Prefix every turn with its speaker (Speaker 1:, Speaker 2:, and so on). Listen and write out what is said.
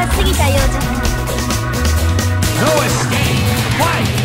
Speaker 1: が過ぎたようじゃない
Speaker 2: No escape! Why?